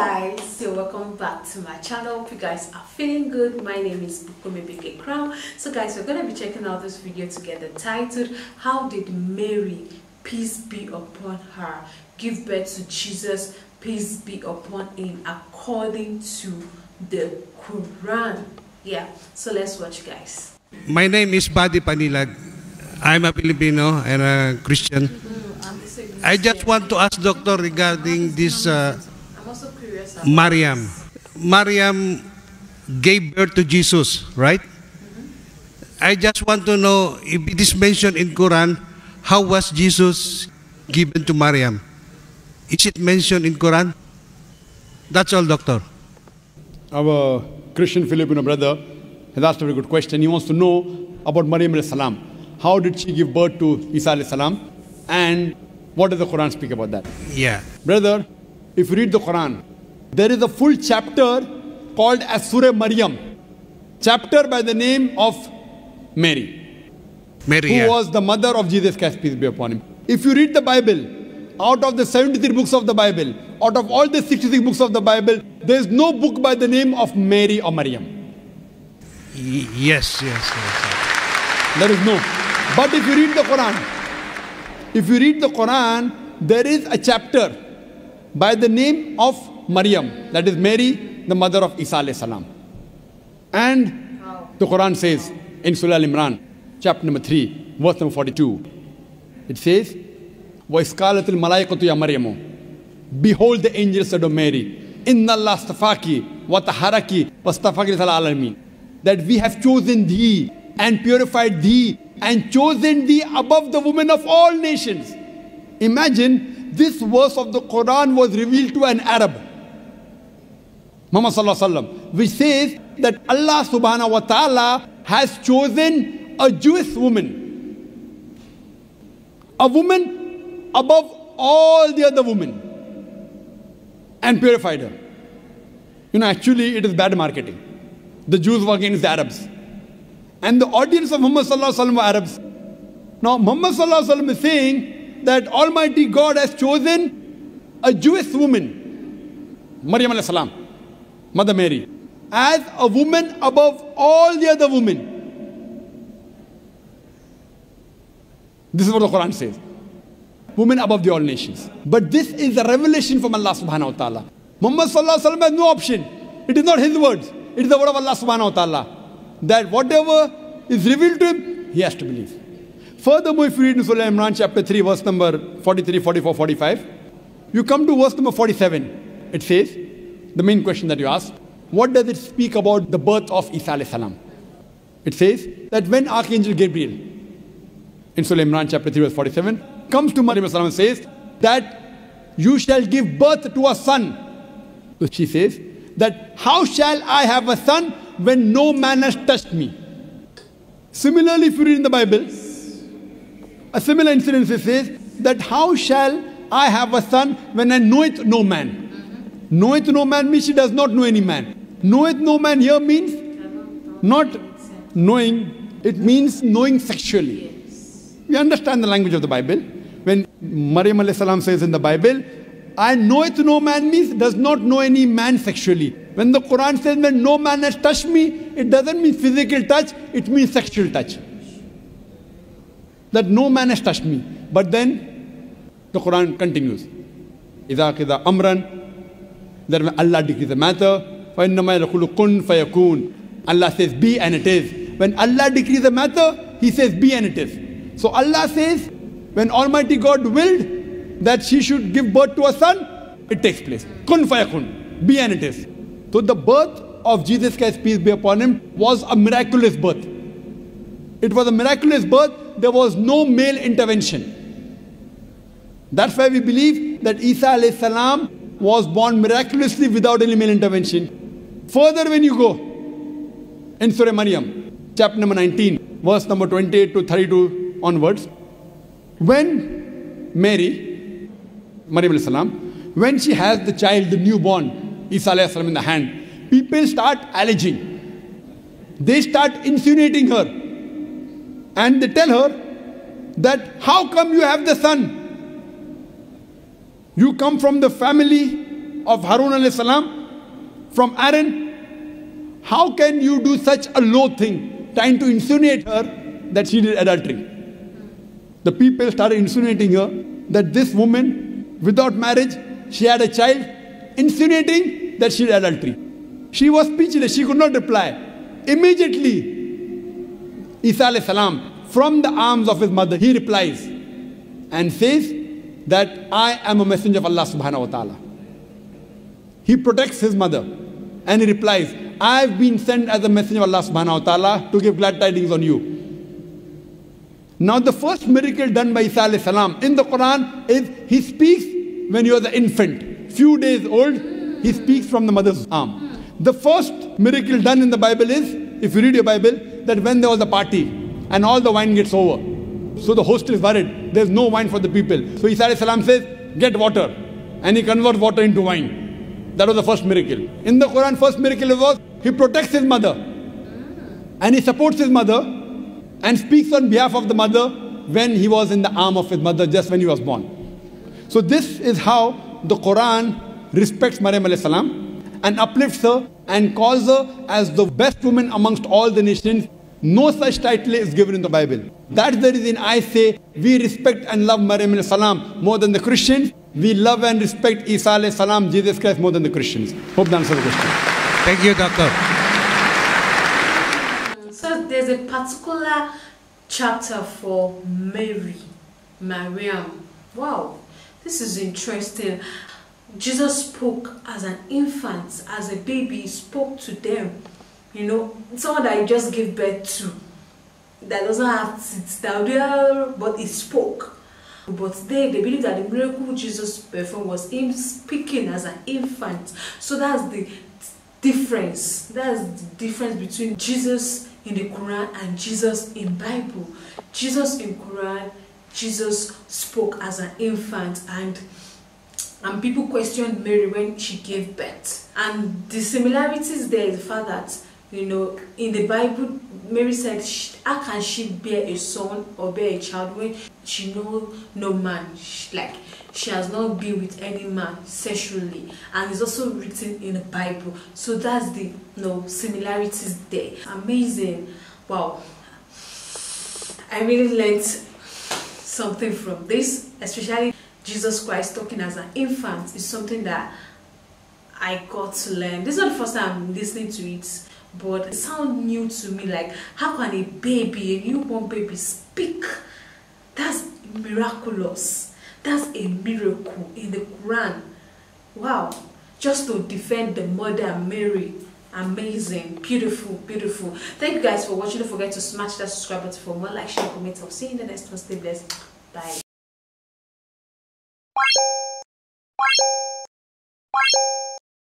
guys. So welcome back to my channel. Hope you guys are feeling good. My name is Bukunmi BK Crown. So guys we're going to be checking out this video together titled how did Mary peace be upon her give birth to Jesus peace be upon him according to the Quran? Yeah so let's watch guys. My name is Buddy Panilag. I'm a Filipino and a Christian. I just want to ask doctor regarding this uh, I'm also curious about Mariam. Mariam gave birth to Jesus, right? I just want to know if it is mentioned in Quran, how was Jesus given to Mariam? Is it mentioned in Quran? That's all, doctor. Our Christian Filipino brother has asked a very good question. He wants to know about Maryam salam. How did she give birth to Isa salam? And what does the Quran speak about that? Yeah. Brother, if you read the Quran, there is a full chapter called as Surah Maryam. Chapter by the name of Mary, Mary. who yeah. was the mother of Jesus Christ, peace be upon him. If you read the Bible, out of the 73 books of the Bible, out of all the 66 books of the Bible, there is no book by the name of Mary or Maryam. Y- yes, yes, yes. yes. There is no. But if you read the Quran, if you read the Quran, there is a chapter by the name of Maryam, that is Mary, the mother of Isa alayhi salam. And the Quran says in Surah Al Imran, chapter number 3, verse number 42, it says, وَإِسْقَالَتِ الْمَلَائِكَةُ يَا مَرْيَمُ Behold the angel said of Mary, Inna Allah stafaki wa taharaki wa stafaki alamin. That we have chosen thee and purified thee and chosen thee above the women of all nations. Imagine this verse of the Quran was revealed to an Arab. Muhammad Sallallahu which says that Allah subhanahu wa ta'ala has chosen a Jewish woman. A woman above all the other women and purified her. You know, actually, it is bad marketing. The Jews were against the Arabs. And the audience of Muhammad Sallallahu were Arabs. Now, Muhammad Sallallahu is saying that Almighty God has chosen a Jewish woman, Maryam Alayhi Salam, Mother Mary, as a woman above all the other women. This is what the Quran says. Women above the all nations. But this is a revelation from Allah subhanahu wa ta'ala. Muhammad sallallahu alaihi wasallam has no option. It is not his words. It is the word of Allah subhanahu wa ta'ala. That whatever is revealed to him, he has to believe. Furthermore, if you read in Surah Imran chapter 3, verse number 43, 44, 45, you come to verse number 47. It says, the main question that you asked, what does it speak about the birth of Isa alayhi salam? It says that when Archangel Gabriel, in Surah Imran chapter 3 verse 47, comes to Maryam and says that you shall give birth to a son. So she says that how shall I have a son when no man has touched me? Similarly, if you read in the Bible, a similar incident says that how shall I have a son when I knoweth no man? Knoweth no man means she does not know any man. Knoweth no man here means not knowing, it means knowing sexually. We understand the language of the Bible. When Maryam alayhi salam says in the Bible, I knoweth no man means does not know any man sexually. When the Quran says when no man has touched me, it doesn't mean physical touch, it means sexual touch. That no man has touched me. But then the Quran continues. إذا كذا أمرا that Allah decrees the matter. Allah says be and it is. When Allah decrees the matter, He says be and it is. So Allah says, when Almighty God willed that she should give birth to a son, it takes place. Kun fayakun, be and it is. So the birth of Jesus Christ, peace be upon him, was a miraculous birth. It was a miraculous birth. There was no male intervention. That's why we believe that Isa alayhi salam was born miraculously without any male intervention. Further, when you go in Surah Maryam, chapter number 19, verse number 28 to 32 onwards, when Mary, Maryam salam, when she has the child, the newborn, Isa salam in the hand, people start alleging. They start insinuating her. And they tell her that how come you have the son? You come from the family of Harun alayhi salam from Aaron, how can you do such a low thing, trying to insinuate her that she did adultery? The people started insinuating her that this woman, without marriage, she had a child, insinuating that she did adultery. She was speechless, she could not reply. Immediately, Isa salam, from the arms of his mother, he replies and says that I am a messenger of Allah subhanahu wa ta'ala. He protects his mother and he replies, I've been sent as a messenger of Allah subhanahu wa ta'ala to give glad tidings on you. Now the first miracle done by Isa salam in the Quran is he speaks when he was an infant, few days old, he speaks from the mother's arm. The first miracle done in the Bible is, if you read your Bible, that when there was a party and all the wine gets over. So the host is worried, there's no wine for the people. So Isa salam says, get water. And he converts water into wine. That was the first miracle. In the Quran, first miracle was he protects his mother. And he supports his mother and speaks on behalf of the mother when he was in the arm of his mother just when he was born. So this is how the Quran respects Maryam alayhi salam and uplifts her and calls her as the best woman amongst all the nations. No such title is given in the Bible. That's the reason I say we respect and love Maryam alayhi salam more than the Christians. We love and respect Isa alayhi salam, Jesus Christ more than the Christians. Hope that answers the question. Thank you, Doctor. So there's a particular chapter for Mary, Mariam. Wow, this is interesting. Jesus spoke as an infant, as a baby, he spoke to them. You know, someone that he just gave birth to, that doesn't have teeth, that there, but he spoke. But they, they believe that the miracle Jesus performed was him speaking as an infant. So that's the difference. That's the difference between Jesus in the Quran and Jesus in Bible. Jesus in Quran, Jesus spoke as an infant and and people questioned Mary when she gave birth. And the similarities there is the fact that, you know, in the Bible, Mary said, how can she bear a son or bear a child when she know no man? She, like, she has not been with any man sexually. And it's also written in the Bible. So that's the, you know, similarities there. Amazing. Wow. I really learned something from this, especially Jesus Christ talking as an infant is something that I got to learn. This is not the first time I'm listening to it, but it sounds new to me. Like, how can a baby, a newborn baby, speak? That's miraculous. That's a miracle in the Quran. Wow. Just to defend the mother Mary. Amazing. Beautiful. Beautiful. Thank you guys for watching. Don't forget to smash that subscribe button for more. Like, share, comment. I'll see you in the next one. Stay blessed. Bye.